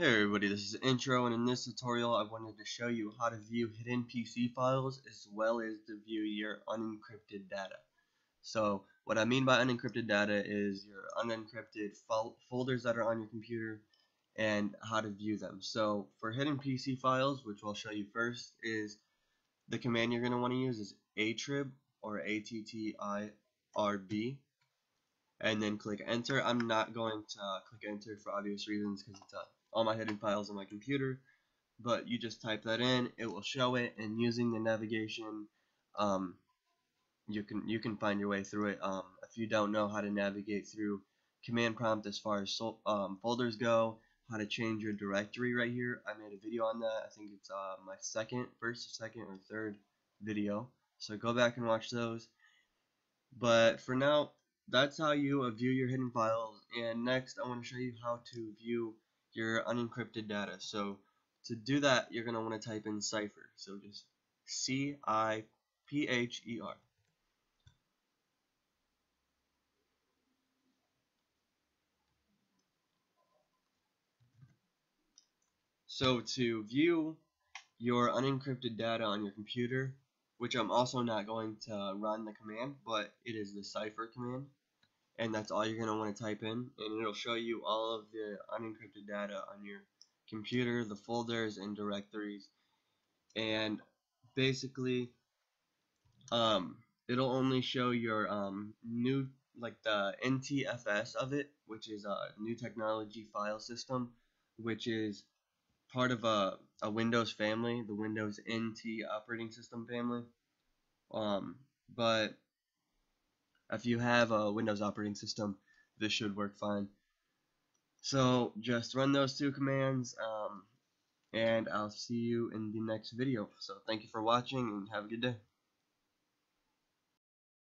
Hey everybody, this is Intro, and in this tutorial I wanted to show you how to view hidden PC files as well as to view your unencrypted data. So, what I mean by unencrypted data is your unencrypted fol folders that are on your computer and how to view them. So, for hidden PC files, which I'll show you first, is the command you're going to want to use is attrib or A-T-T-I-R-B and then click enter. I'm not going to uh, click enter for obvious reasons because it's a all my hidden files on my computer but you just type that in. It will show it and using the navigation um, you can you can find your way through it. Um, if you don't know how to navigate through command prompt as far as so, um, folders go how to change your directory right here I made a video on that. I think it's uh, my second first second or third video. So go back and watch those. But for now that's how you view your hidden files and next I want to show you how to view your unencrypted data. So to do that, you're going to want to type in cipher. So just C-I-P-H-E-R. So to view your unencrypted data on your computer, which I'm also not going to run the command, but it is the cipher command and that's all you're going to want to type in and it'll show you all of the unencrypted data on your computer the folders and directories. And basically um, it'll only show your um, new like the NTFS of it which is a new technology file system which is part of a, a Windows family the Windows NT operating system family. Um, but if you have a Windows operating system, this should work fine. So just run those two commands, um, and I'll see you in the next video. So thank you for watching, and have a good day.